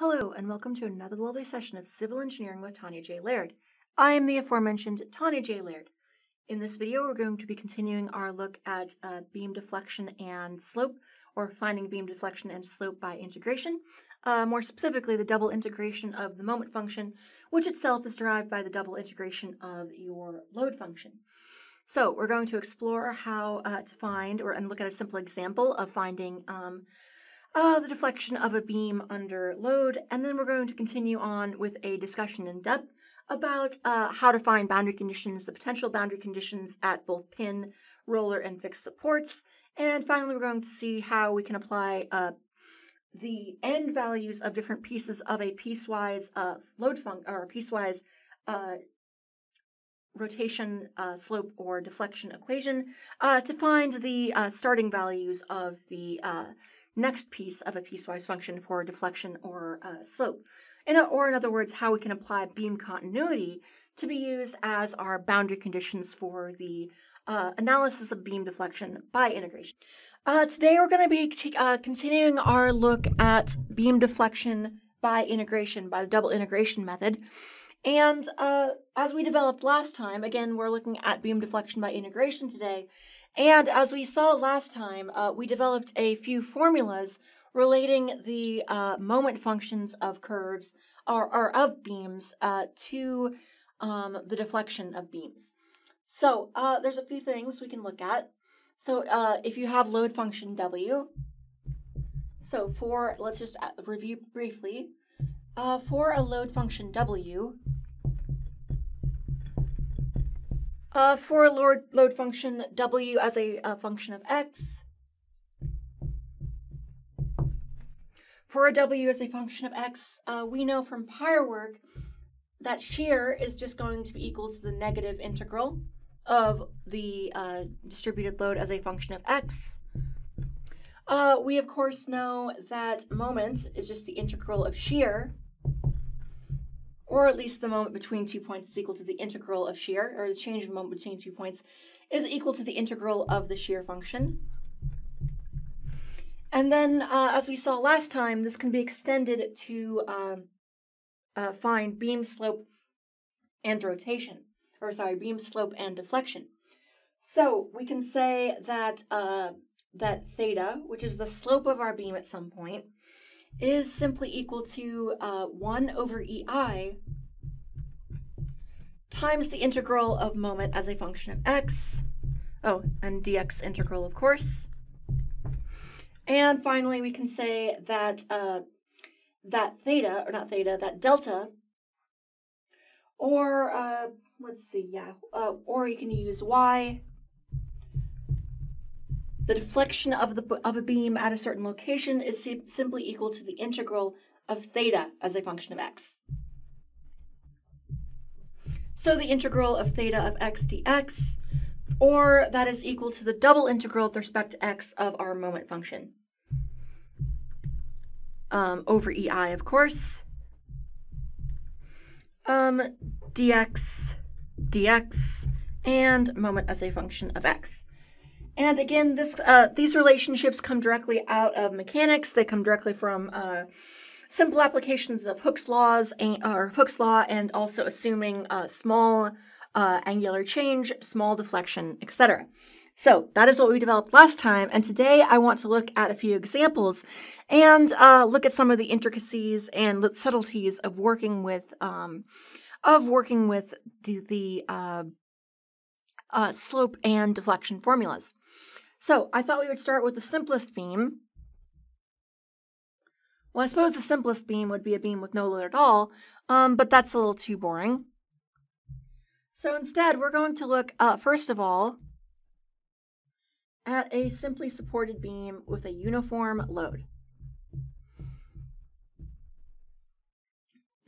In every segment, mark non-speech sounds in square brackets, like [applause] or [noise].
Hello, and welcome to another lovely session of Civil Engineering with Tanya J. Laird. I am the aforementioned Tanya J. Laird. In this video, we're going to be continuing our look at uh, beam deflection and slope, or finding beam deflection and slope by integration. Uh, more specifically, the double integration of the moment function, which itself is derived by the double integration of your load function. So we're going to explore how uh, to find or and look at a simple example of finding um, uh, the deflection of a beam under load, and then we're going to continue on with a discussion in depth about uh, how to find boundary conditions, the potential boundary conditions at both pin, roller, and fixed supports. And finally, we're going to see how we can apply uh, the end values of different pieces of a piecewise uh, load function or piecewise uh, rotation, uh, slope, or deflection equation uh, to find the starting values of the next piece of a piecewise function for deflection or uh, slope. In a, or in other words, how we can apply beam continuity to be used as our boundary conditions for the uh, analysis of beam deflection by integration. today we're going to be t- continuing our look at beam deflection by integration, by the double integration method. And uh, as we developed last time, again, we're looking at beam deflection by integration today. And as we saw last time, uh, we developed a few formulas relating the uh, moment functions of curves or, or of beams uh, to um, the deflection of beams. So uh, there's a few things we can look at. So uh, if you have load function W, so for, let's just review briefly. Uh, for a load function W, uh, for a load, load function W as a, a function of X, for a W as a function of X, uh, we know from prior work that shear is just going to be equal to the negative integral of the uh, distributed load as a function of X. Uh, we of course know that moment is just the integral of shear, or at least the moment between two points is equal to the integral of shear, or the change in moment between two points is equal to the integral of the shear function. And then, uh, as we saw last time, this can be extended to um, uh, find beam slope and rotation, or sorry, beam slope and deflection. So we can say that uh, that theta, which is the slope of our beam at some point, is simply equal to uh, 1 over EI times the integral of moment as a function of x. Oh, and dx integral, of course. And finally, we can say that uh, that theta, or not theta, that delta, or uh, let's see, yeah, uh, or you can use y the deflection of, the, of a beam at a certain location is simply equal to the integral of theta as a function of x. So the integral of theta of x dx, or that is equal to the double integral with respect to x of our moment function. Um, over ei, of course. Um, dx, dx, and moment as a function of x. And again, this uh, these relationships come directly out of mechanics. They come directly from uh, simple applications of Hooke's laws and, or Hooke's law, and also assuming uh, small uh, angular change, small deflection, etc. So that is what we developed last time, and today I want to look at a few examples and uh, look at some of the intricacies and subtleties of working with um, of working with the, the uh, slope and deflection formulas. So I thought we would start with the simplest beam. Well, I suppose the simplest beam would be a beam with no load at all, um, but that's a little too boring. So instead, we're going to look, uh, first of all, at a simply supported beam with a uniform load.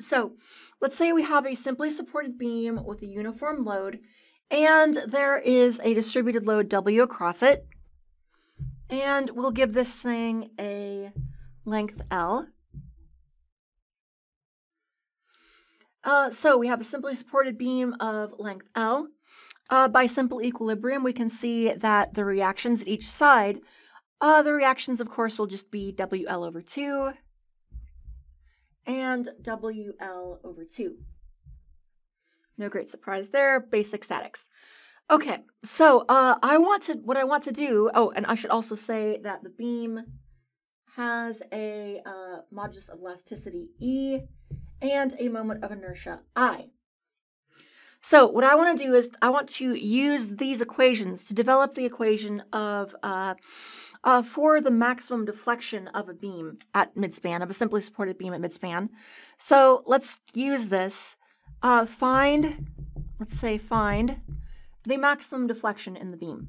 So let's say we have a simply supported beam with a uniform load, and there is a distributed load W across it. And we'll give this thing a length L. Uh, so we have a simply supported beam of length L. Uh, by simple equilibrium, we can see that the reactions at each side, uh, the reactions, of course, will just be WL over 2. and WL over 2. No great surprise there, basic statics. Okay, so uh, I want to, what I want to do, oh, and I should also say that the beam has a uh, modulus of elasticity E and a moment of inertia I. So what I want to do is I want to use these equations to develop the equation of uh, uh, for the maximum deflection of a beam at midspan, of a simply supported beam at midspan. So let's use this. Uh, find, let's say find the maximum deflection in the beam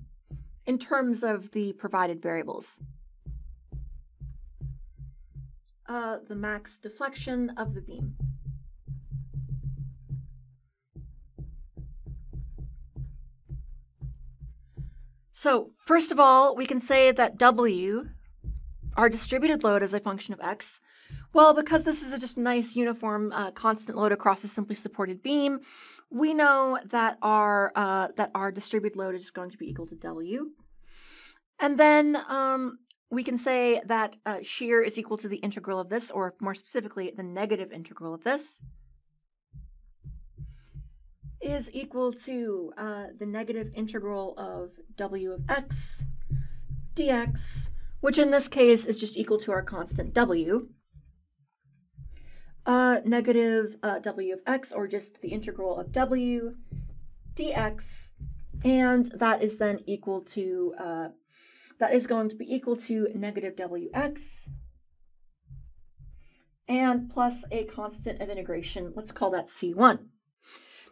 in terms of the provided variables. Uh, the max deflection of the beam. So first of all, we can say that W, our distributed load as a function of x, well, because this is just a nice uniform uh, constant load across a simply supported beam, we know that our uh, that our distributed load is going to be equal to W. And then um, we can say that uh, shear is equal to the integral of this, or more specifically, the negative integral of this is equal to uh, the negative integral of w of x dx, which in this case is just equal to our constant w, uh, negative uh, w of x, or just the integral of w dx, and that is then equal to, uh, that is going to be equal to negative wx, and plus a constant of integration, let's call that c1.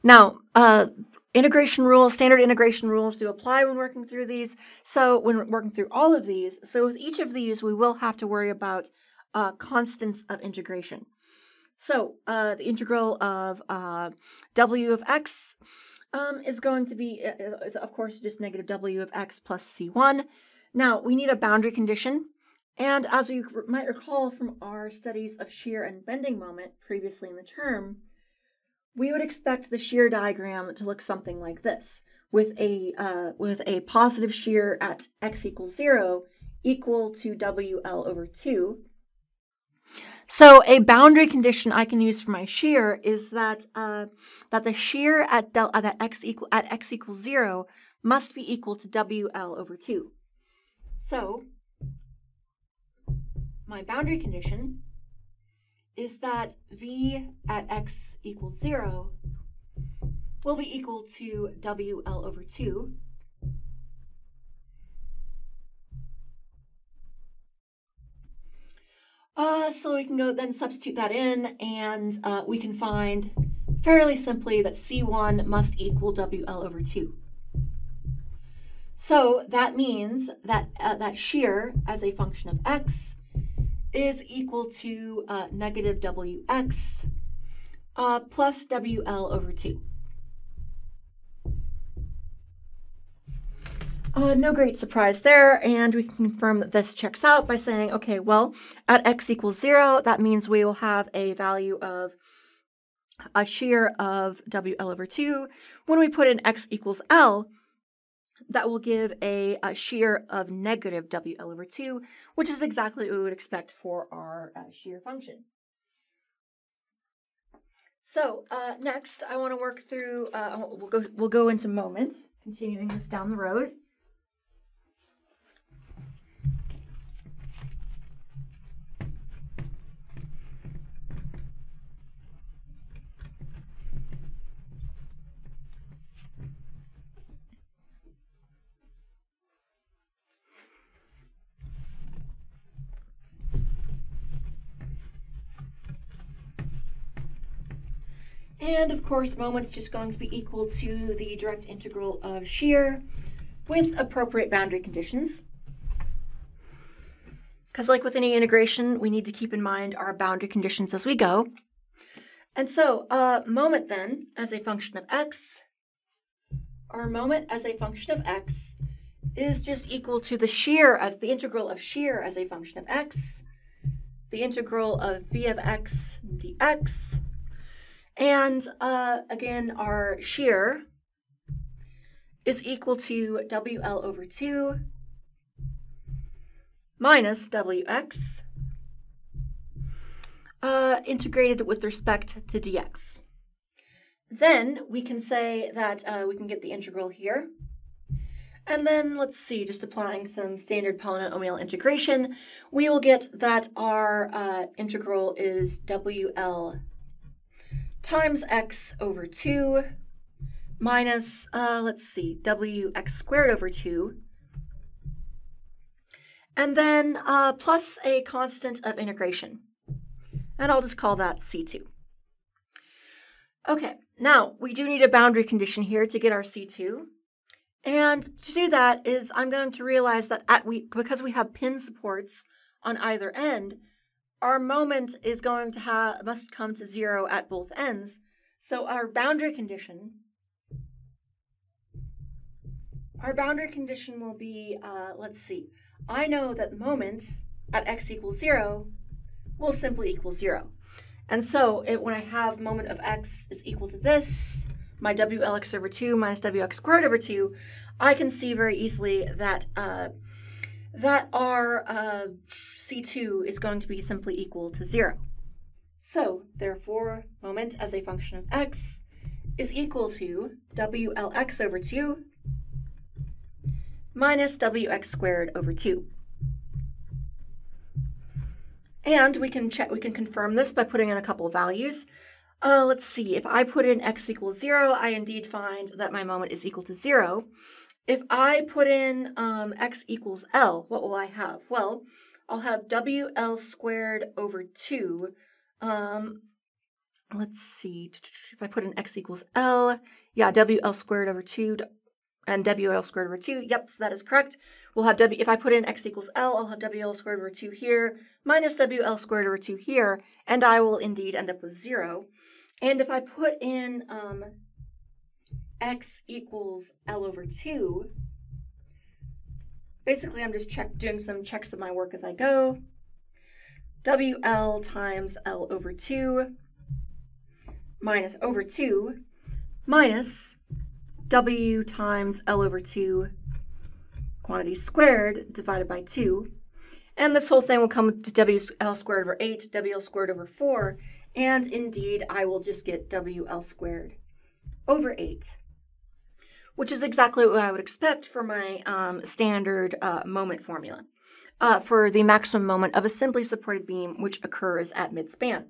Now, uh, integration rules, standard integration rules do apply when working through these. So when working through all of these, so with each of these, we will have to worry about uh, constants of integration. So uh, the integral of uh, w of x um, is going to be, uh, uh, is of course, just negative w of x plus c1. Now, we need a boundary condition. And as we might recall from our studies of shear and bending moment previously in the term, we would expect the shear diagram to look something like this, with a uh, with a positive shear at x equals zero equal to WL over two. So a boundary condition I can use for my shear is that uh, that the shear at del uh, that x equal at x equals zero must be equal to WL over two. So my boundary condition is that v at x equals 0 will be equal to WL over 2. Uh, so we can go then substitute that in, and uh, we can find fairly simply that C1 must equal WL over 2. So that means that uh, that shear as a function of x is equal to uh, negative wx uh, plus wl over 2. Uh, no great surprise there, and we can confirm that this checks out by saying, okay, well, at x equals 0, that means we will have a value of a shear of WL over 2. When we put in x equals L, that will give a, a, shear of negative WL over 2, which is exactly what we would expect for our uh, shear function. So uh, next, I want to work through, uh, we'll, go, we'll go into moments, continuing this down the road. And of course, moment's just going to be equal to the direct integral of shear with appropriate boundary conditions. Because like with any integration, we need to keep in mind our boundary conditions as we go. And so, uh, moment then, as a function of x, our moment as a function of x is just equal to the shear as the integral of shear as a function of x, the integral of v of x dx, and uh, again, our shear is equal to WL over 2 minus WX uh, integrated with respect to dx. Then we can say that uh, we can get the integral here. And then let's see, just applying some standard polynomial integration, we will get that our uh, integral is WL times x over 2 minus, uh, let's see, wx squared over 2 and then uh, plus a constant of integration. And I'll just call that C2. Okay, now we do need a boundary condition here to get our C2. And to do that is I'm going to realize that at we because we have pin supports on either end, our moment is going to have must come to zero at both ends. So our boundary condition our boundary condition will be, uh, let's see, I know that moment at x equals 0 will simply equal 0. And so it, when I have moment of x is equal to this, my WLX over 2 minus WX squared over 2, I can see very easily that uh, that our uh, C2 is going to be simply equal to 0. So, therefore, moment as a function of x is equal to WLX over 2 minus wx squared over 2. And we can check, we can confirm this by putting in a couple of values. Uh, let's see, if I put in x equals 0, I indeed find that my moment is equal to 0. If I put in um, x equals L, what will I have? Well, I'll have WL squared over 2. Um, let's see, if I put in x equals L, yeah, WL squared over 2 and WL squared over 2. Yep, so that is correct. We'll have W, if I put in x equals L, I'll have WL squared over 2 here, minus WL squared over 2 here, and I will indeed end up with 0. And if I put in um, x equals L over 2, basically I'm just check, doing some checks of my work as I go. WL times L over 2 minus over 2 minus w times L over 2 quantity squared divided by 2. And this whole thing will come to WL squared over 8, WL squared over 4, and indeed I will just get WL squared over 8, which is exactly what I would expect for my um, standard uh, moment formula uh, for the maximum moment of a simply supported beam which occurs at midspan.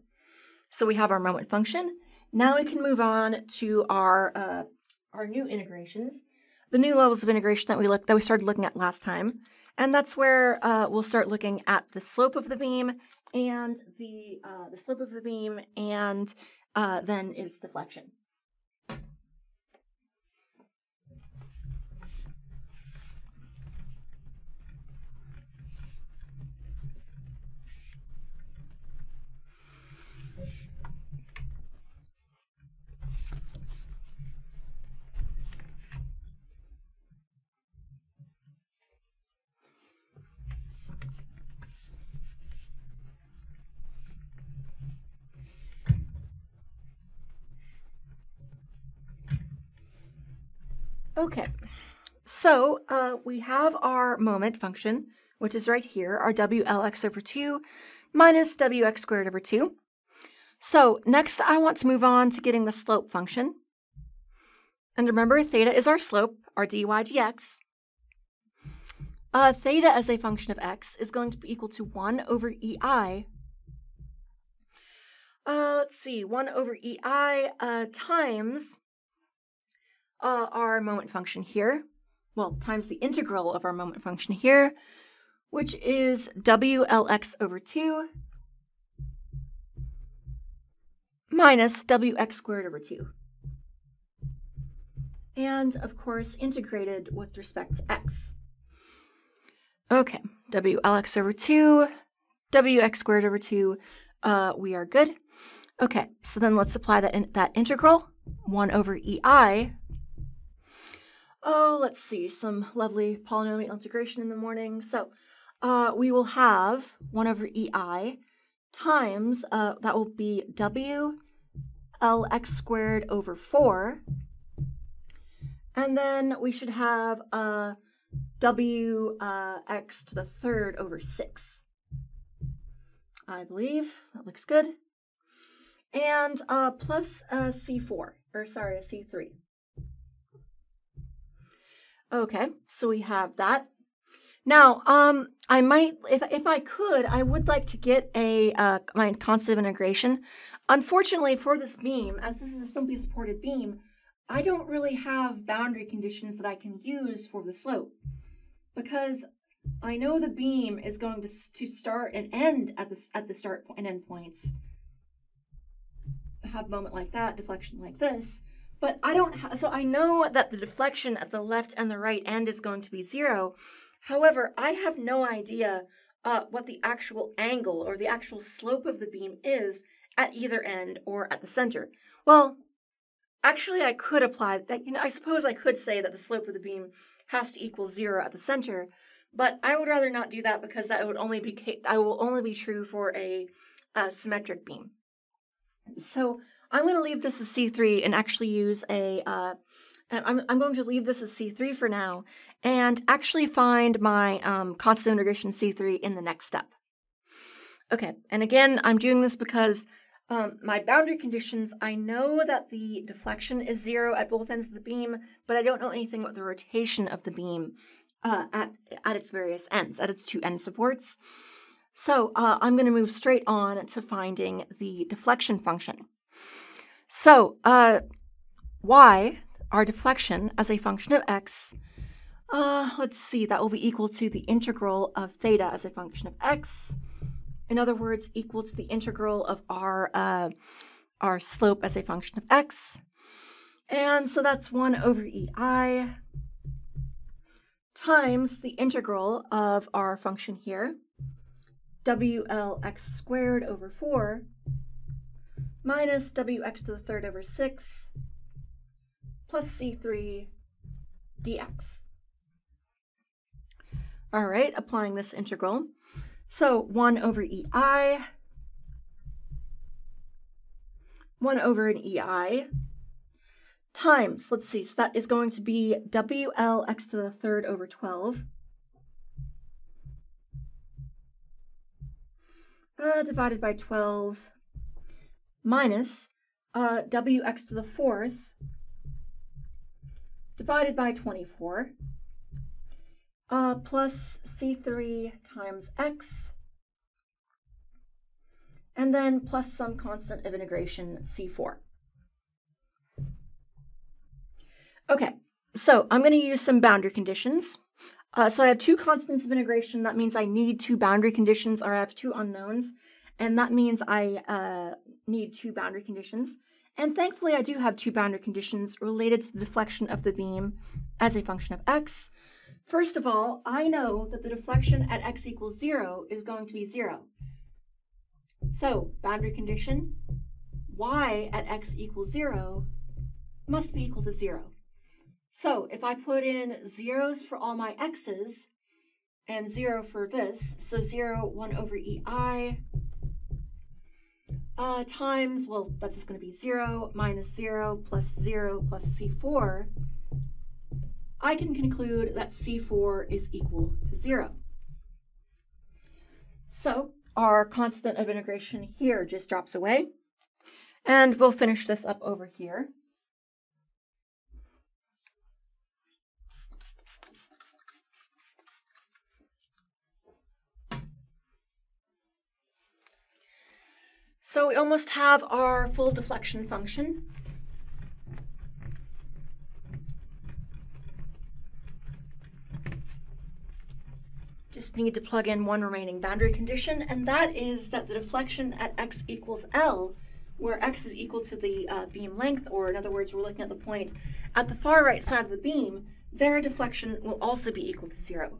So we have our moment function. Now we can move on to our uh, our new integrations, the new levels of integration that we looked that we started looking at last time, and that's where uh, we'll start looking at the slope of the beam and the uh, the slope of the beam and uh, then its deflection. Okay, so uh, we have our moment function, which is right here, our WLX over 2 minus WX squared over 2. So next I want to move on to getting the slope function. And remember, theta is our slope, our dy dx. Uh, theta as a function of x is going to be equal to 1 over ei. Uh, let's see, 1 over ei uh, times uh, our moment function here, well, times the integral of our moment function here, which is WLX over 2 minus WX squared over 2. And, of course, integrated with respect to x. Okay, WLX over 2, WX squared over 2, uh, we are good. Okay, so then let's apply that, in, that integral, 1 over EI oh, let's see, some lovely polynomial integration in the morning. So uh, we will have 1 over ei times, uh, that will be w lx squared over 4. And then we should have uh, w uh, x to the third over 6. I believe. That looks good. And uh, plus a C4, or sorry, a C3. Okay, so we have that. Now, um, I might, if, if I could, I would like to get a uh, my constant integration. Unfortunately, for this beam, as this is a simply supported beam, I don't really have boundary conditions that I can use for the slope because I know the beam is going to, to start and end at the, at the start and end points. Have moment like that, deflection like this, but I don't have, so I know that the deflection at the left and the right end is going to be zero. However, I have no idea uh, what the actual angle or the actual slope of the beam is at either end or at the center. Well, actually, I could apply that. You know, I suppose I could say that the slope of the beam has to equal zero at the center, but I would rather not do that because that would only be I will only be true for a, a symmetric beam. So I'm going to leave this as C3 and actually use a. Uh, I'm, I'm going to leave this as C3 for now and actually find my um, constant integration C3 in the next step. Okay, and again, I'm doing this because um, my boundary conditions, I know that the deflection is zero at both ends of the beam, but I don't know anything about the rotation of the beam uh, at, at its various ends, at its two end supports. So uh, I'm going to move straight on to finding the deflection function. So uh, y, our deflection as a function of x, uh, let's see, that will be equal to the integral of theta as a function of x. In other words, equal to the integral of our, uh, our slope as a function of x. And so that's 1 over ei times the integral of our function here, wlx squared over 4 minus wx to the third over 6 plus c3 dx. All right, applying this integral. So 1 over ei, 1 over an ei, times, let's see, so that is going to be WLX to the third over 12. Uh, divided by 12 minus uh, wx to the fourth divided by 24 uh, plus c3 times x and then plus some constant of integration c4. Okay, so I'm going to use some boundary conditions. Uh, so I have two constants of integration. That means I need two boundary conditions, or I have two unknowns. And that means I uh, need two boundary conditions. And thankfully, I do have two boundary conditions related to the deflection of the beam as a function of x. First of all, I know that the deflection at x equals 0 is going to be 0. So, boundary condition, y at x equals 0 must be equal to 0. So if I put in zeros for all my x's and zero for this, so 0, 1 over ei uh, times, well, that's just going to be 0 minus 0 plus 0 plus c4, I can conclude that c4 is equal to 0. So our constant of integration here just drops away. And we'll finish this up over here. So we almost have our full deflection function. Just need to plug in one remaining boundary condition, and that is that the deflection at x equals L, where x is equal to the uh, beam length, or in other words, we're looking at the point at the far right side of the beam, their deflection will also be equal to zero.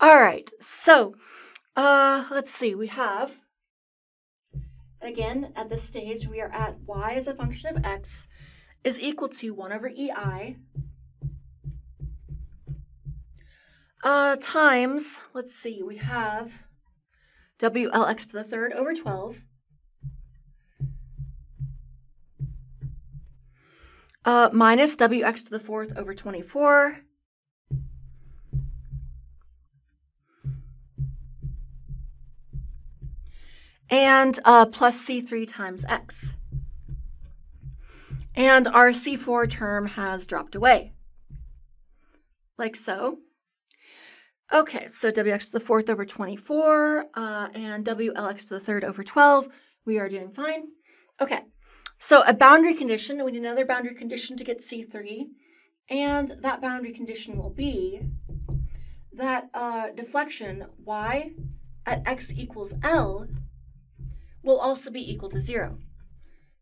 All right, so uh, let's see. We have, again, at this stage, we are at y as a function of x is equal to 1 over ei uh, times, let's see, we have WLX to the third over 12. Uh, minus WX to the fourth over 24. And uh, plus C3 times X. And our C4 term has dropped away, like so. Okay, so wx to the fourth over 24 uh, and wlx to the third over 12. We are doing fine. Okay, so a boundary condition, we need another boundary condition to get C3. And that boundary condition will be that uh, deflection y at x equals L will also be equal to zero.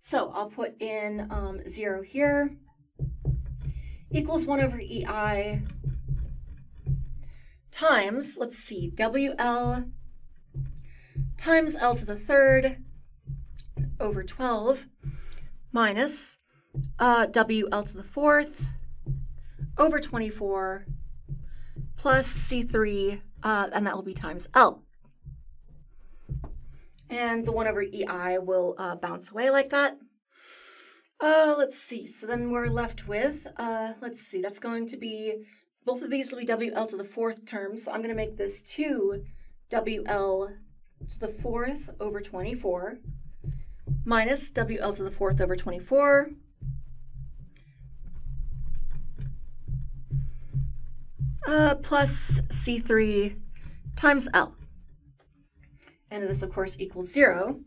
So I'll put in um, zero here equals one over EI times, let's see, WL times L to the third over 12 minus uh, WL to the fourth over 24 plus C3, uh, and that will be times L. And the 1 over EI will uh, bounce away like that. Uh, let's see, so then we're left with, uh, let's see, that's going to be both of these will be WL to the fourth term, so I'm going to make this 2 WL to the fourth over 24 minus WL to the fourth over 24 uh, plus C3 times L. And this, of course, equals 0.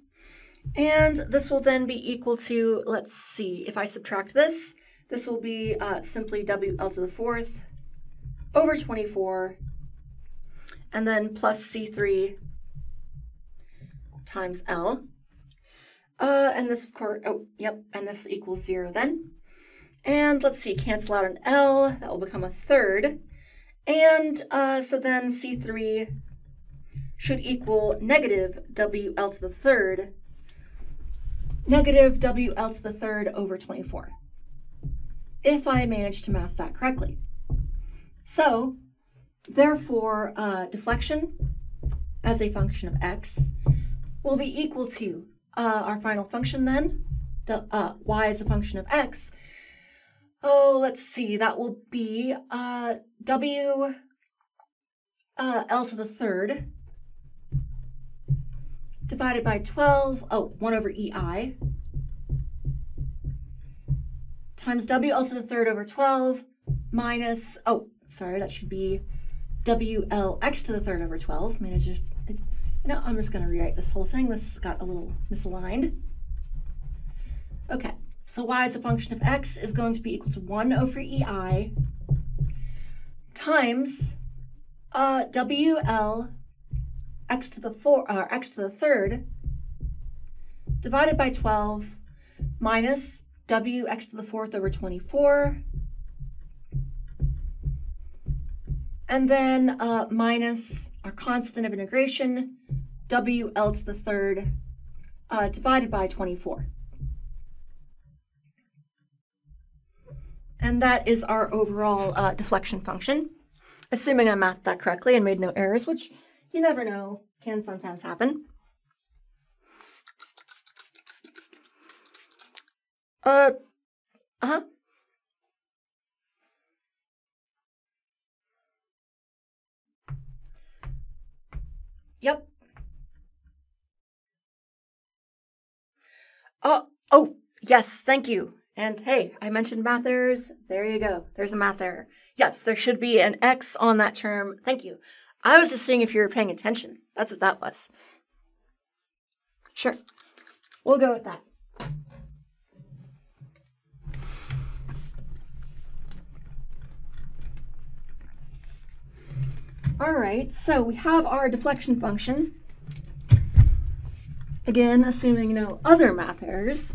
And this will then be equal to, let's see, if I subtract this, this will be uh, simply WL to the fourth over 24, and then plus C3 times L. Uh, and this, of course, oh, yep, and this equals 0 then. And let's see, cancel out an L, that will become a third. And uh, so then C3 should equal negative WL to the third, negative WL to the third over 24, if I manage to math that correctly. So, therefore, uh, deflection as a function of x will be equal to uh, our final function then, the, uh, y as a function of x. Oh, let's see, that will be uh, w uh, l to the third divided by 12, oh, 1 over ei, times wl to the third over 12 minus, oh, sorry, that should be WLX to the third over 12. Manage you know, I'm just going to rewrite this whole thing. This got a little misaligned. Okay, so y as a function of x is going to be equal to 1 over ei times uh, WL x to the four, uh, x to the third divided by 12 minus wx to the fourth over 24 and then uh, minus our constant of integration, WL to the third, uh, divided by 24. And that is our overall uh, deflection function, assuming I mathed that correctly and made no errors, which you never know, can sometimes happen. Uh, uh-huh. Yep. Oh, oh, yes, thank you. And hey, I mentioned math errors. There you go. There's a math error. Yes, there should be an X on that term. Thank you. I was just seeing if you were paying attention. That's what that was. Sure. We'll go with that. All right, so we have our deflection function. Again, assuming no other math errors.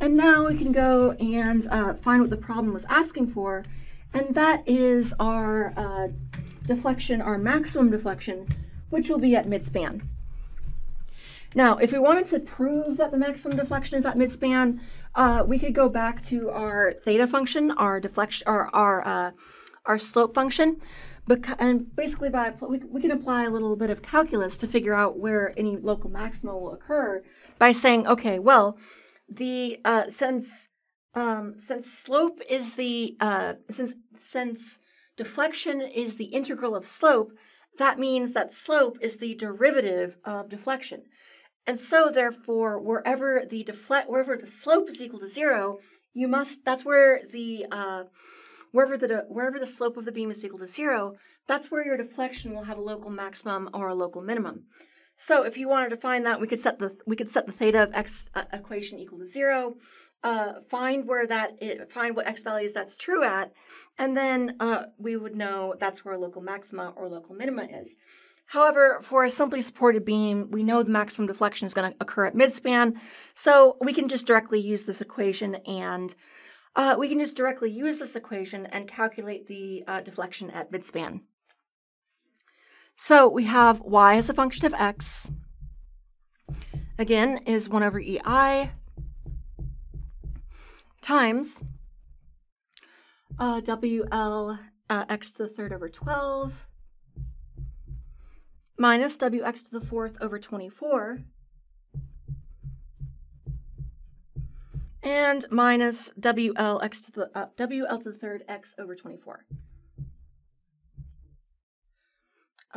And now we can go and uh, find what the problem was asking for, and that is our uh, deflection, our maximum deflection, which will be at midspan. Now, if we wanted to prove that the maximum deflection is at midspan, uh, we could go back to our theta function, our deflection, or our uh, our slope function, and basically by we can apply a little bit of calculus to figure out where any local maxima will occur by saying, okay, well, the uh, since um, since slope is the uh, since since deflection is the integral of slope, that means that slope is the derivative of deflection. And so therefore, wherever the deflect wherever the slope is equal to zero, you must that's where the uh, wherever the wherever the slope of the beam is equal to zero, that's where your deflection will have a local maximum or a local minimum. So if you wanted to find that, we could set the we could set the theta of x uh, equation equal to zero, uh, find where that it, find what x values that's true at, and then uh, we would know that's where local maxima or local minima is. However, for a simply supported beam, we know the maximum deflection is going to occur at midspan, so we can just directly use this equation and uh, we can just directly use this equation and calculate the uh, deflection at midspan. So we have y as a function of x, again, is 1 over ei times uh, wl uh, x to the third over 12 minus wx to the fourth over 24 and minus wl x to the uh, wl to the third x over 24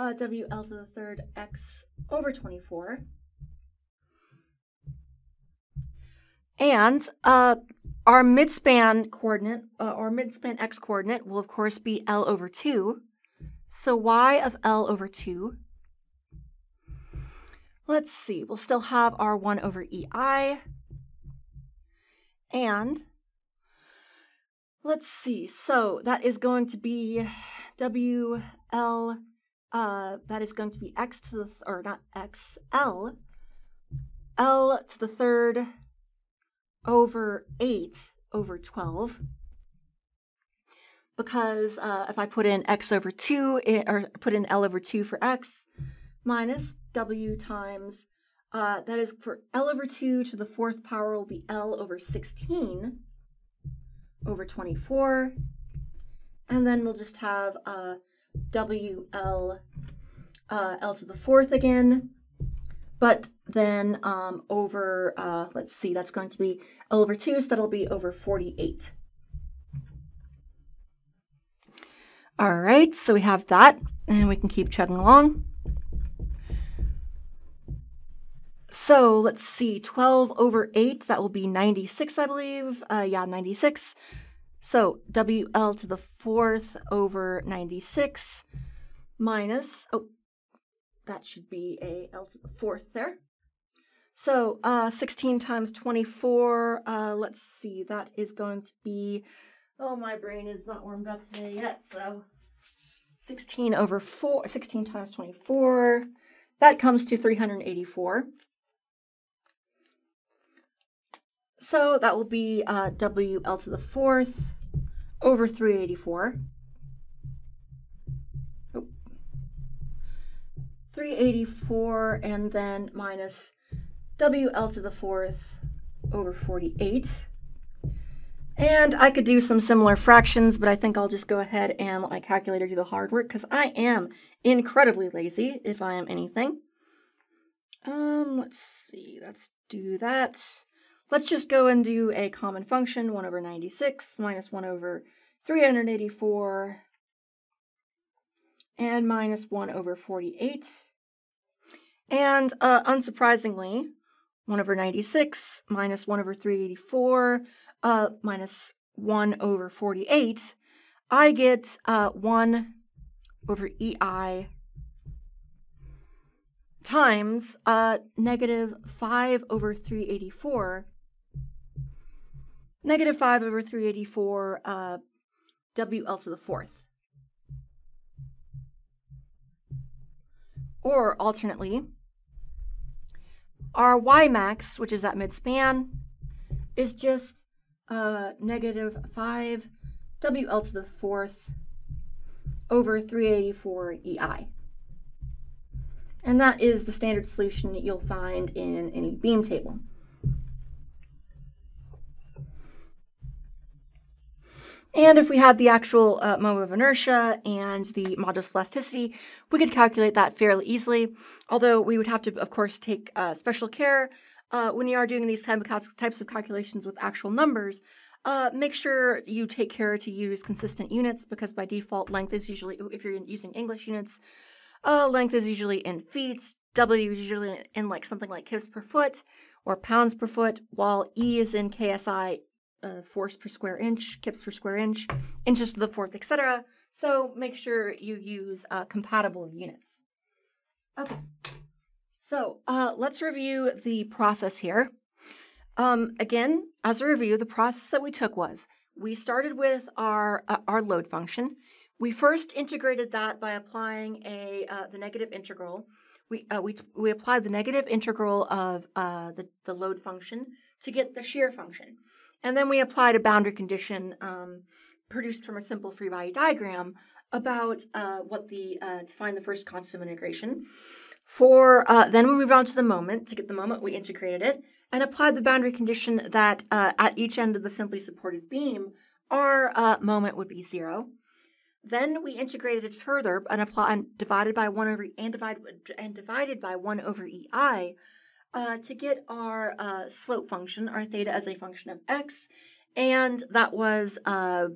uh, wl to the third x over 24. And uh, our midspan coordinate, uh, our midspan x coordinate will of course be L over 2. So y of L over 2. Let's see, we'll still have our 1 over EI. And let's see, so that is going to be WL uh, that is going to be x to the, th- or not x, l, l to the third over 8 over 12. Because uh, if I put in x over 2, it, or put in l over 2 for x, minus w times, uh, that is for l over 2 to the fourth power will be l over 16 over 24. And then we'll just have uh, WL uh, L to the fourth again. But then um, over, uh, let's see, that's going to be L over 2, so that'll be over 48. All right, so we have that, and we can keep chugging along. So let's see, 12 over 8, that will be 96, I believe. Uh, yeah, 96. So WL to the fourth over 96 minus, oh, that should be a L to the fourth there. So uh, 16 times 24, uh, let's see, that is going to be, oh, my brain is not warmed up today yet, so 16 over 4, 16 times 24, that comes to 384. So that will be uh, WL to the fourth over 384. Oh. 384 and then minus WL to the fourth over 48. And I could do some similar fractions, but I think I'll just go ahead and let my calculator do the hard work because I am incredibly lazy, if I am anything. Um, let's see, let's do that. Let's just go and do a common function, 1 over 96 minus 1 over 384 and minus 1 over 48. And uh, unsurprisingly, 1 over 96 minus 1 over 384 uh, minus 1 over 48, I get uh, 1 over EI times uh, negative 5 over 384 negative 5 over 384 uh, WL to the fourth. Or alternately, our Y max, which is that midspan, is just uh, negative 5 WL to the fourth over 384 EI. And that is the standard solution you'll find in any beam table. And if we had the actual uh, moment of inertia and the modulus elasticity, we could calculate that fairly easily. Although we would have to, of course, take uh, special care uh, when you are doing these type of types of calculations with actual numbers. Uh, make sure you take care to use consistent units because by default, length is usually, if you're using English units, uh, length is usually in feet, W is usually in like something like kips per foot or pounds per foot, while E is in KSI uh, force per square inch, kips per square inch, inches to the fourth, etc. So make sure you use uh, compatible units. Okay, so uh, let's review the process here. Um, again, as a review, the process that we took was we started with our uh, our load function. We first integrated that by applying a uh, the negative integral. We, uh, we, we applied the negative integral of the, the load function to get the shear function. And then we applied a boundary condition um, produced from a simple free body diagram about uh, what the uh, to find the first constant of integration. For uh, then we moved on to the moment. To get the moment, we integrated it and applied the boundary condition that uh, at each end of the simply supported beam, our uh, moment would be zero. Then we integrated it further and applied and divided by one over and divided and divided by one over ei uh, to get our uh, slope function, our theta as a function of x, and that was uh,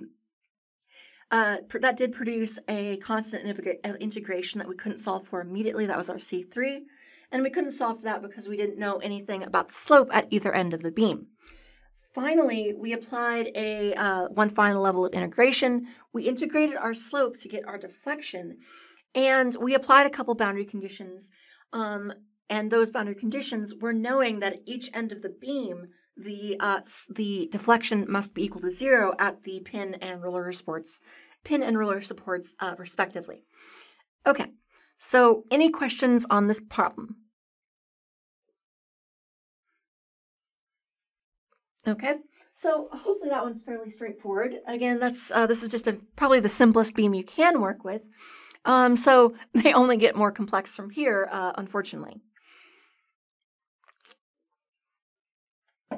uh that did produce a constant uh, integration that we couldn't solve for immediately. That was our C3, and we couldn't solve for that because we didn't know anything about the slope at either end of the beam. Finally, we applied a uh, one final level of integration. We integrated our slope to get our deflection, and we applied a couple boundary conditions. Um, and those boundary conditions were knowing that at each end of the beam, the uh, the deflection must be equal to zero at the pin and roller supports, pin and roller supports uh, respectively. Okay, so any questions on this problem? Okay, so hopefully that one's fairly straightforward. Again, that's uh, this is just a probably the simplest beam you can work with. Um, so [laughs] they only get more complex from here, uh, unfortunately.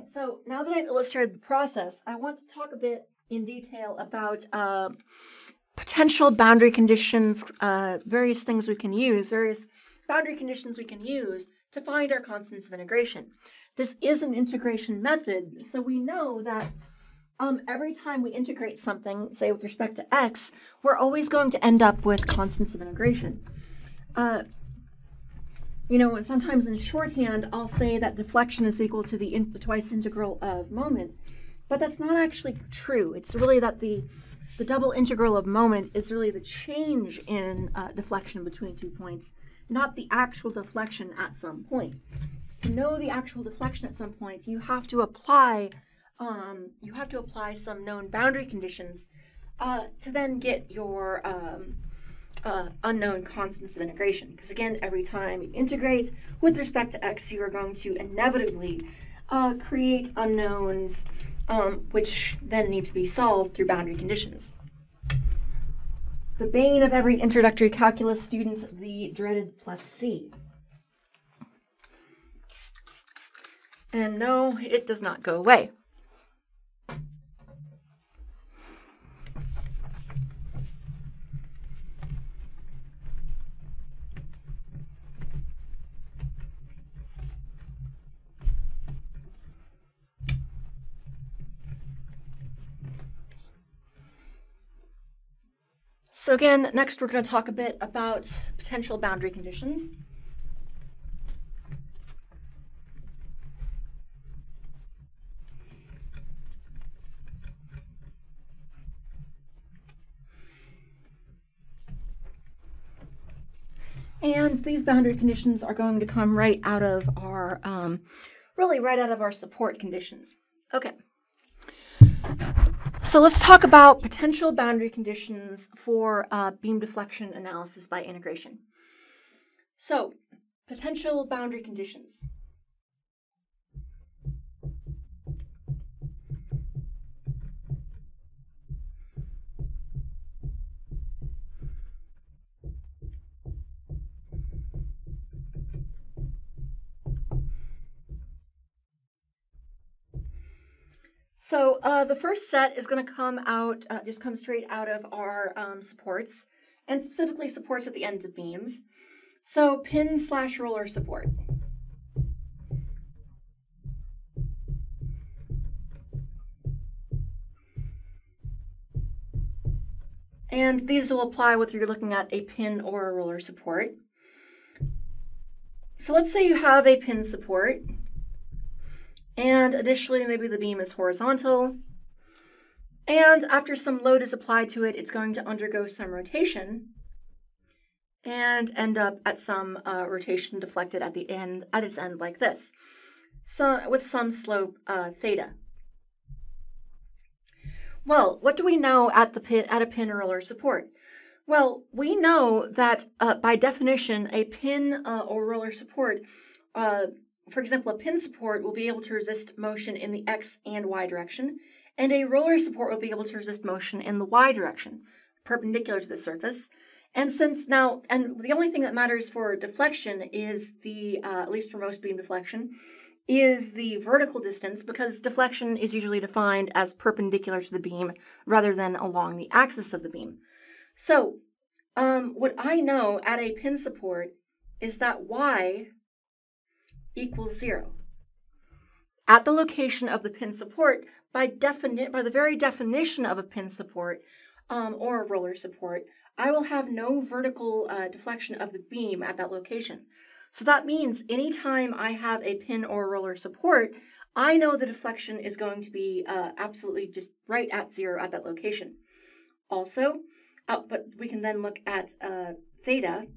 So now that I've illustrated the process, I want to talk a bit in detail about uh, potential boundary conditions, uh, various things we can use, various boundary conditions we can use to find our constants of integration. This is an integration method, so we know that um, every time we integrate something, say with respect to x, we're always going to end up with constants of integration. Uh, you know, sometimes in shorthand, I'll say that deflection is equal to the in, twice integral of moment, but that's not actually true. It's really that the the double integral of moment is really the change in uh, deflection between two points, not the actual deflection at some point. To know the actual deflection at some point, you have to apply um, you have to apply some known boundary conditions uh, to then get your um, uh, unknown constants of integration. Because again, every time you integrate with respect to x, you are going to inevitably uh, create unknowns, um, which then need to be solved through boundary conditions. The bane of every introductory calculus student, the dreaded plus c. And no, it does not go away. So again, next we're going to talk a bit about potential boundary conditions. And these boundary conditions are going to come right out of our, um, really right out of our support conditions. Okay. So let's talk about potential boundary conditions for uh, beam deflection analysis by integration. So, potential boundary conditions. So uh, the first set is going to come out, uh, just come straight out of our um, supports, and specifically supports at the end of beams. So pin slash roller support. And these will apply whether you're looking at a pin or a roller support. So let's say you have a pin support, and additionally, maybe the beam is horizontal, and after some load is applied to it, it's going to undergo some rotation and end up at some uh, rotation deflected at the end, at its end like this, so with some slope uh, theta. Well, what do we know at the pin at a pin or roller support? Well, we know that uh, by definition, a pin uh, or roller support, uh, for example, a pin support will be able to resist motion in the x and y direction, and a roller support will be able to resist motion in the y direction, perpendicular to the surface. And since now, and the only thing that matters for deflection is the, uh, at least for most beam deflection, is the vertical distance because deflection is usually defined as perpendicular to the beam rather than along the axis of the beam. So, um, what I know at a pin support is that y equals zero. At the location of the pin support, by by the very definition of a pin support um, or a roller support, I will have no vertical uh, deflection of the beam at that location. So that means anytime I have a pin or roller support, I know the deflection is going to be uh, absolutely just right at zero at that location. Also, uh, but we can then look at uh, theta.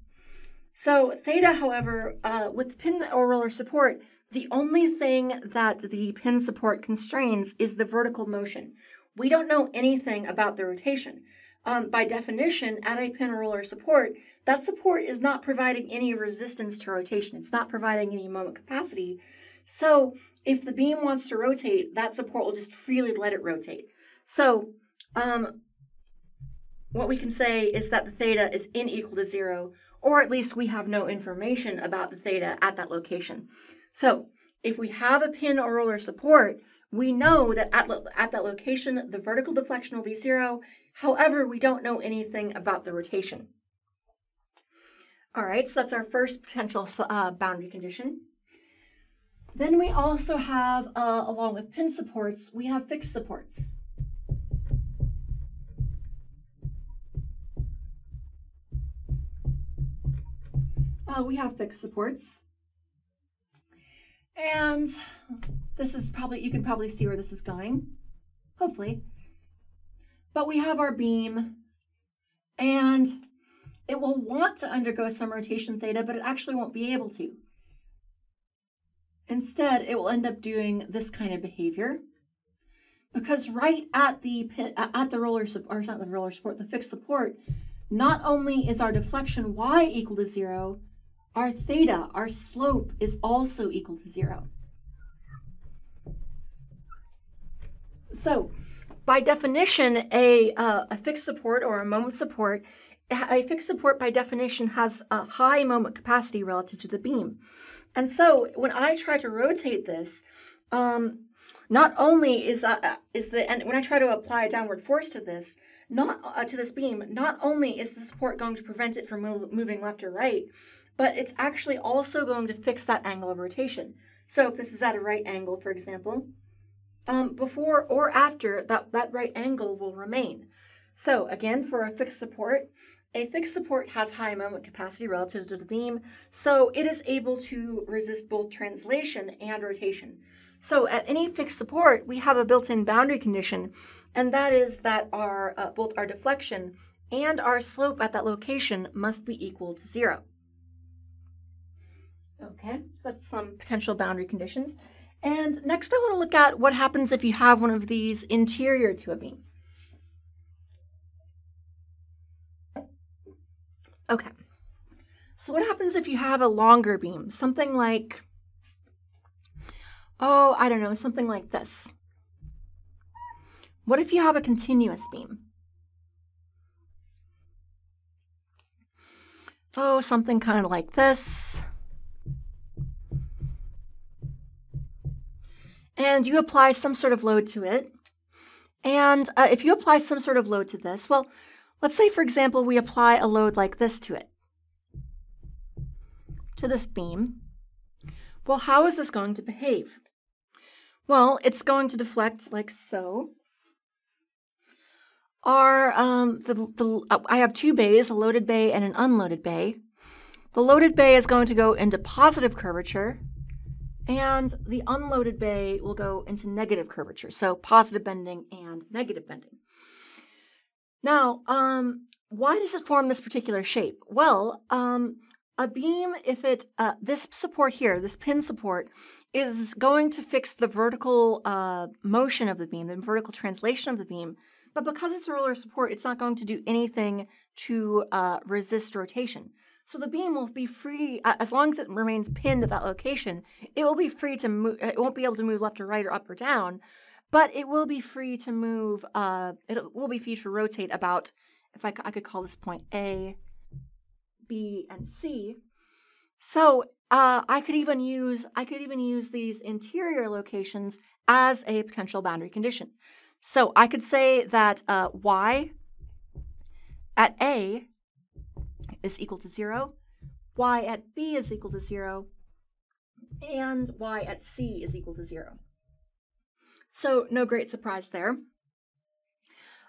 So theta, however, uh, with pin or roller support, the only thing that the pin support constrains is the vertical motion. We don't know anything about the rotation. Um, by definition, at a pin or roller support, that support is not providing any resistance to rotation. It's not providing any moment capacity. So if the beam wants to rotate, that support will just freely let it rotate. So um, what we can say is that the theta is n equal to zero, or at least we have no information about the theta at that location. So if we have a pin or roller support, we know that at, at that location, the vertical deflection will be zero. However, we don't know anything about the rotation. All right, so that's our first potential uh, boundary condition. Then we also have, uh, along with pin supports, we have fixed supports. Uh, we have fixed supports. And this is probably, you can probably see where this is going, hopefully. But we have our beam, and it will want to undergo some rotation theta, but it actually won't be able to. Instead, it will end up doing this kind of behavior because right at the at the roller or not the roller support, the fixed support, not only is our deflection y equal to zero, our theta, our slope, is also equal to zero. So, by definition, a, uh, a fixed support or a moment support, a fixed support by definition has a high moment capacity relative to the beam. And so, when I try to rotate this, um, not only is uh, uh is the and when I try to apply a downward force to this, not uh, to this beam, not only is the support going to prevent it from moving left or right, but it's actually also going to fix that angle of rotation. So if this is at a right angle, for example, um, before or after that, that right angle will remain. So again, for a fixed support, a fixed support has high moment capacity relative to the beam, so it is able to resist both translation and rotation. So at any fixed support, we have a built-in boundary condition, and that is that our uh, both our deflection and our slope at that location must be equal to zero. Okay, so that's some potential boundary conditions. And next I want to look at what happens if you have one of these interior to a beam. Okay, so what happens if you have a longer beam? Something like, oh, I don't know, something like this. What if you have a continuous beam? Oh, something kind of like this. And you apply some sort of load to it, And uh, if you apply some sort of load to this, well, let's say, for example, we apply a load like this to it, to this beam. Well, how is this going to behave? Well, it's going to deflect like so. Our, um, the, the, I have two bays, a loaded bay and an unloaded bay. The loaded bay is going to go into positive curvature, and the unloaded bay will go into negative curvature, so positive bending and negative bending. Now, um, why does it form this particular shape? Well, um, a beam, if it, uh, this support here, this pin support, is going to fix the vertical uh, motion of the beam, the vertical translation of the beam, but because it's a roller support, it's not going to do anything to uh, resist rotation. So the beam will be free, as long as it remains pinned at that location, it will be free to move, it won't be able to move left or right or up or down, but it will be free to move, uh, it will be free to rotate about, if I, I could call this point A, B, and C. So uh, I could even use, I could even use these interior locations as a potential boundary condition. So I could say that uh, Y at A is equal to 0, y at b is equal to 0, and y at c is equal to 0. So no great surprise there.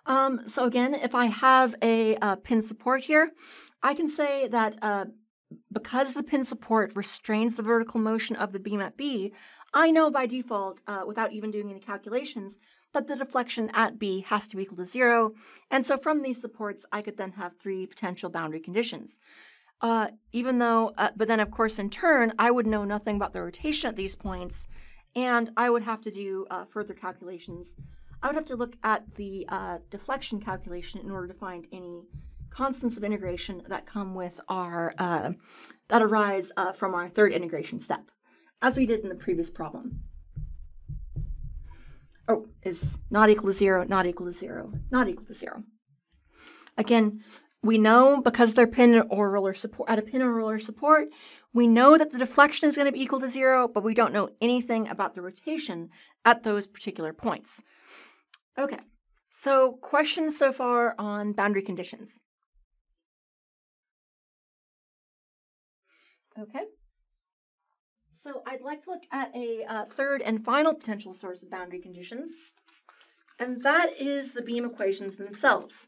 Um, so again, if I have a uh, pin support here, I can say that uh, because the pin support restrains the vertical motion of the beam at B, I know by default, uh, without even doing any calculations, that the deflection at B has to be equal to zero. And so from these supports, I could then have three potential boundary conditions. Uh, even though, uh, but then of course in turn, I would know nothing about the rotation at these points, and I would have to do uh, further calculations. I would have to look at the uh, deflection calculation in order to find any constants of integration that come with our, uh, that arise uh, from our third integration step, as we did in the previous problem oh, is not equal to zero, not equal to zero, not equal to zero. Again, we know because they're pin or roller support at a pin or roller support, we know that the deflection is going to be equal to zero, but we don't know anything about the rotation at those particular points. Okay, so questions so far on boundary conditions. Okay. So I'd like to look at a uh, third and final potential source of boundary conditions, and that is the beam equations themselves.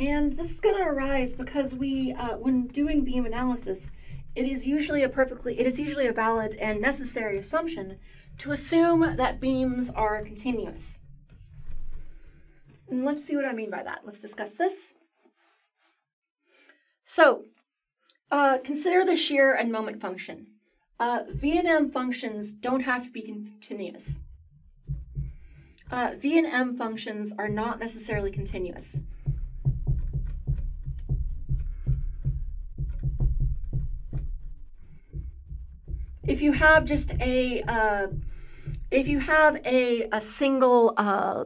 And this is going to arise because we, uh, when doing beam analysis, it is usually a perfectly, it is usually a valid and necessary assumption to assume that beams are continuous. And let's see what I mean by that. Let's discuss this. So, uh, consider the shear and moment function. Uh, v and m functions don't have to be continuous. Uh, v and m functions are not necessarily continuous. If you have just a uh, if you have a a single uh,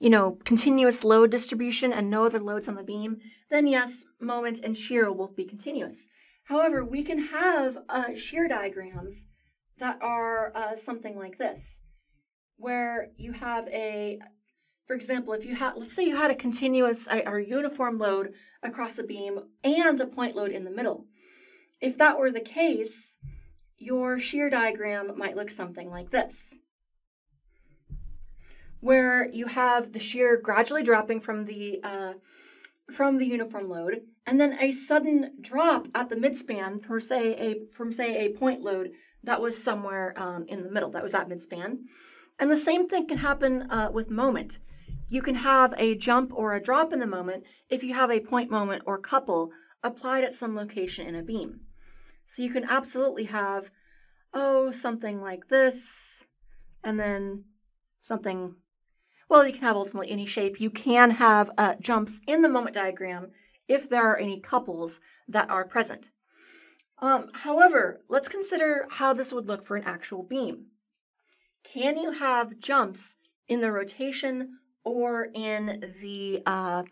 you know continuous load distribution and no other loads on the beam, then yes, moment and shear will be continuous. However, we can have uh, shear diagrams that are uh, something like this, where you have a, for example, if you had, let's say you had a continuous or uniform load across a beam and a point load in the middle. If that were the case, your shear diagram might look something like this, where you have the shear gradually dropping from the uh, from the uniform load, and then a sudden drop at the midspan for say a from say a point load that was somewhere um, in the middle, that was at midspan. And the same thing can happen uh, with moment. You can have a jump or a drop in the moment if you have a point moment or couple applied at some location in a beam. So you can absolutely have, oh, something like this, and then something. well, you can have ultimately any shape. You can have uh, jumps in the moment diagram if there are any couples that are present. Um, however, let's consider how this would look for an actual beam. Can you have jumps in the rotation or in the uh,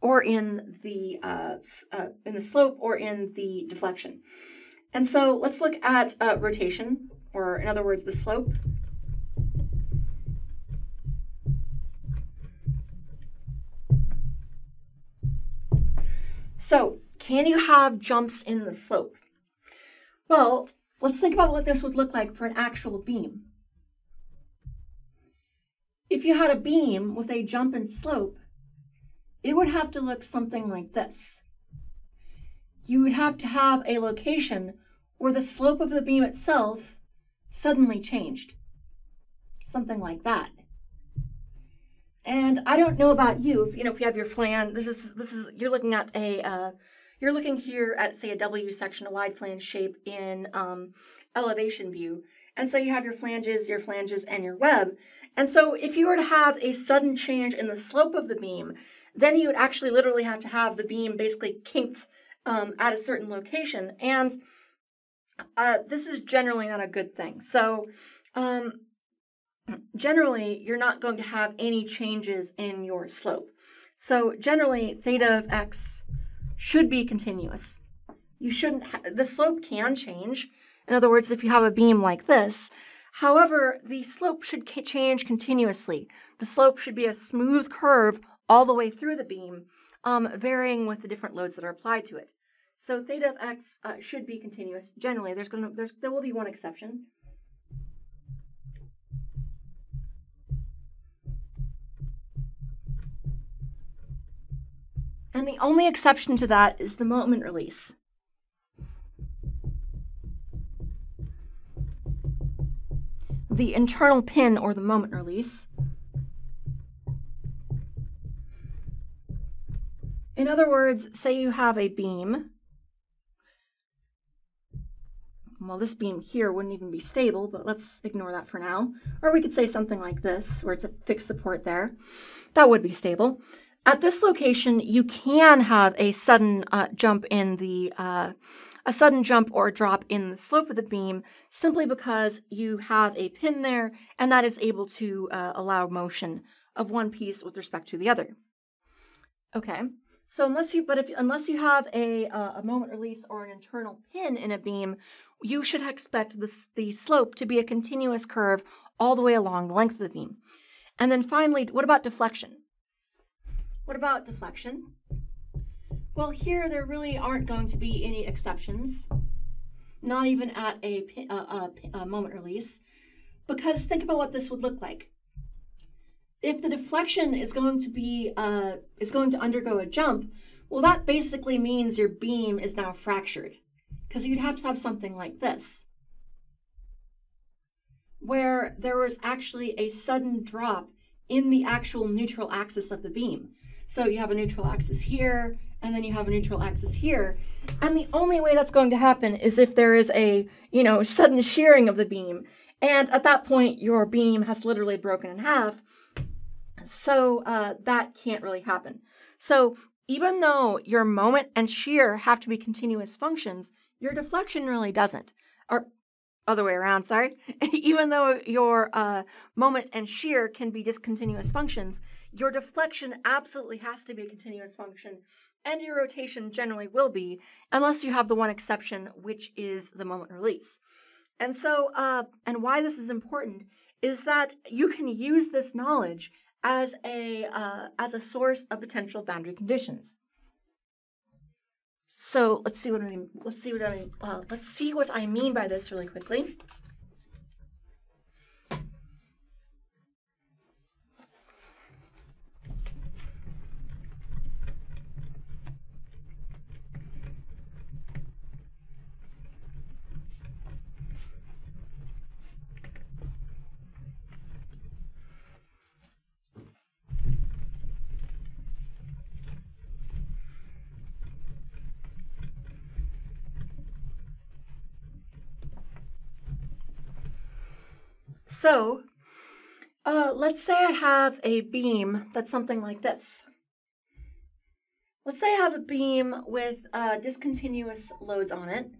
or in the uh, uh, in the slope or in the deflection? And so let's look at uh, rotation, or in other words, the slope. So, can you have jumps in the slope? Well, let's think about what this would look like for an actual beam. If you had a beam with a jump and slope, it would have to look something like this. You would have to have a location where the slope of the beam itself suddenly changed. Something like that. And I don't know about you, if, you know, if you have your flange, this is, this is, you're looking at a, uh, you're looking here at, say, a W section, a wide flange shape in um, elevation view. And so you have your flanges, your flanges, and your web. And so if you were to have a sudden change in the slope of the beam, then you would actually literally have to have the beam basically kinked um, at a certain location. And uh, this is generally not a good thing. So um, generally, you're not going to have any changes in your slope. So generally, theta of x should be continuous. You shouldn't, the slope can change. In other words, if you have a beam like this, however, the slope should change continuously. The slope should be a smooth curve all the way through the beam, um, varying with the different loads that are applied to it. So theta of x uh, should be continuous. Generally, there's going to there's there will be one exception. And the only exception to that is the moment release. The internal pin or the moment release. In other words, say you have a beam. Well, this beam here wouldn't even be stable, but let's ignore that for now. Or we could say something like this, where it's a fixed support there. That would be stable. At this location, you can have a sudden uh, jump in the uh, a sudden jump or drop in the slope of the beam simply because you have a pin there and that is able to uh, allow motion of one piece with respect to the other. Okay, so unless you but if unless you have a uh, a moment release or an internal pin in a beam, you should expect this, the slope to be a continuous curve all the way along the length of the beam. And then finally, what about deflection? What about deflection? Well, here there really aren't going to be any exceptions, not even at a, a, a, a moment release, because think about what this would look like. If the deflection is going to be uh, is going to undergo a jump, well, that basically means your beam is now fractured, because you'd have to have something like this, where there was actually a sudden drop in the actual neutral axis of the beam. So you have a neutral axis here, and then you have a neutral axis here. And the only way that's going to happen is if there is a, you know, sudden shearing of the beam. And at that point, your beam has literally broken in half. So uh, that can't really happen. So even though your moment and shear have to be continuous functions, your deflection really doesn't. Or other way around, sorry. [laughs] even though your uh, moment and shear can be discontinuous functions, your deflection absolutely has to be a continuous function, and your rotation generally will be, unless you have the one exception, which is the moment release. And so, uh, and why this is important is that you can use this knowledge as a uh, as a source of potential boundary conditions. So let's see what I mean. Let's see what I mean. Well, let's see what I mean by this really quickly. So, Uh, let's say I have a beam that's something like this. Let's say I have a beam with uh, discontinuous loads on it.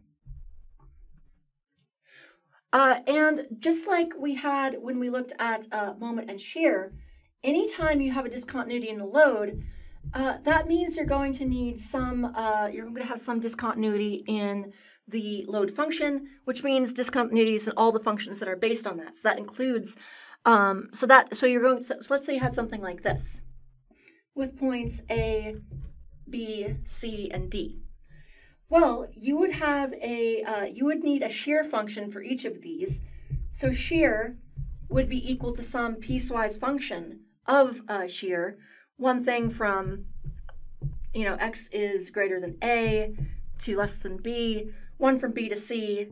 Uh, and just like we had when we looked at uh, moment and shear, anytime you have a discontinuity in the load, uh, that means you're going to need some, uh, you're going to have some discontinuity in the load function, which means discontinuities in all the functions that are based on that. So that includes, um, so that, so you're going, so, so let's say you had something like this with points A, B, C, and D. Well, you would have a, uh, you would need a shear function for each of these. So shear would be equal to some piecewise function of uh, shear. One thing from, you know, x is greater than A to less than B, one from B to C,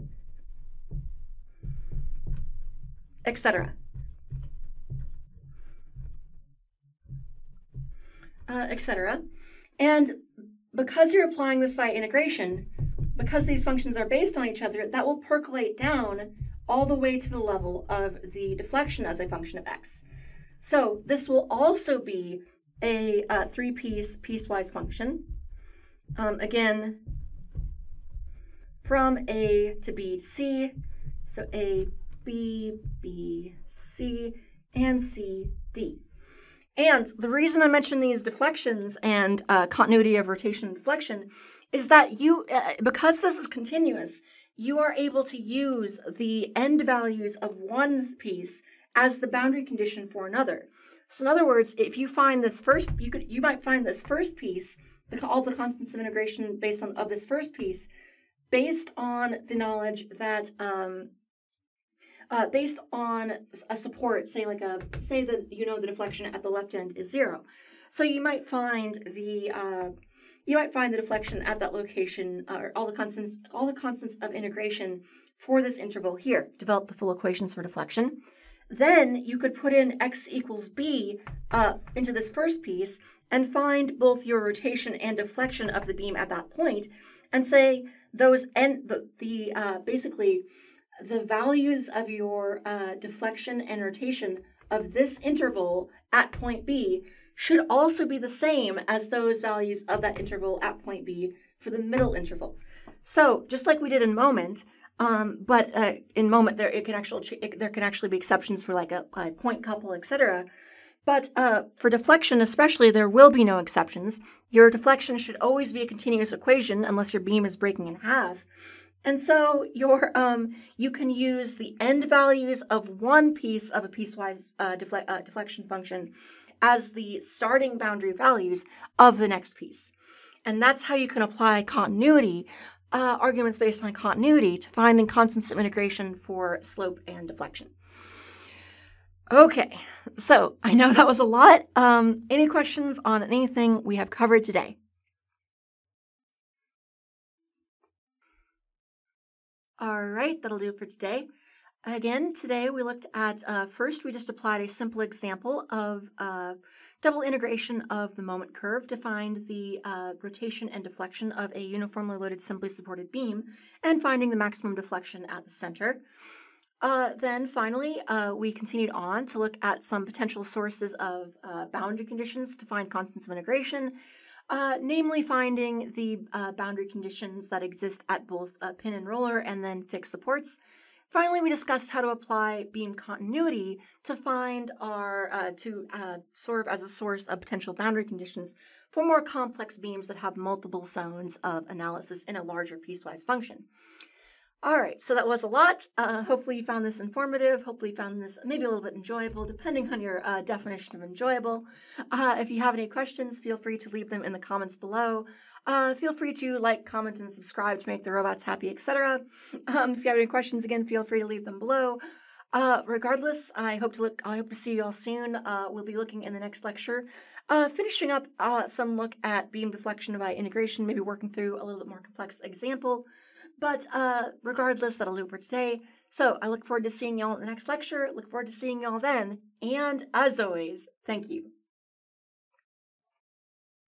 etc. Uh, etc. And because you're applying this via integration, because these functions are based on each other, that will percolate down all the way to the level of the deflection as a function of x. So this will also be a, a three-piece piecewise function. Um, again, from A to B to C, so A, B, B, C, and C, D. And the reason I mention these deflections and uh, continuity of rotation and deflection is that you, uh, because this is continuous, you are able to use the end values of one piece as the boundary condition for another. So in other words, if you find this first, you could you might find this first piece, the, all the constants of integration based on of this first piece, based on the knowledge that um, uh, based on a support, say like a say that you know the deflection at the left end is zero. So you might find the uh, you might find the deflection at that location, uh, or all the constants all the constants of integration for this interval here. Develop the full equations for deflection. Then you could put in x equals b uh, into this first piece and find both your rotation and deflection of the beam at that point, and say those and the the uh, basically the values of your uh, deflection and rotation of this interval at point B should also be the same as those values of that interval at point B for the middle interval. So just like we did in moment, um, but uh, in moment there it can actually it, there can actually be exceptions for like a, a point couple, etc. But uh, for deflection, especially, there will be no exceptions. Your deflection should always be a continuous equation unless your beam is breaking in half. And so your um, you can use the end values of one piece of a piecewise uh, defle- uh, deflection function as the starting boundary values of the next piece. And that's how you can apply continuity, uh, arguments based on continuity, to finding constants of integration for slope and deflection. Okay, so I know that was a lot. Um, any questions on anything we have covered today? All right, that'll do for today. Again, today we looked at, uh, first we just applied a simple example of uh, double integration of the moment curve to find the uh, rotation and deflection of a uniformly loaded simply supported beam and finding the maximum deflection at the center. Uh, then finally, uh, we continued on to look at some potential sources of uh, boundary conditions to find constants of integration uh, namely finding the uh, boundary conditions that exist at both pin and roller and then fixed supports. Finally, we discussed how to apply beam continuity to find our, uh, to serve as a source of potential boundary conditions for more complex beams that have multiple zones of analysis in a larger piecewise function. All right, so that was a lot. Uh, hopefully, you found this informative. Hopefully, you found this maybe a little bit enjoyable, depending on your uh, definition of enjoyable. Uh, if you have any questions, feel free to leave them in the comments below. Uh, feel free to like, comment, and subscribe to make the robots happy, etc. Um, if you have any questions, again, feel free to leave them below. Uh, regardless, I hope to look. I hope to see you all soon. Uh, we'll be looking in the next lecture, finishing up some look at beam deflection by integration, maybe working through a little bit more complex example. But uh, regardless, that'll do for today. So I look forward to seeing y'all in the next lecture. Look forward to seeing y'all then. And as always, thank you.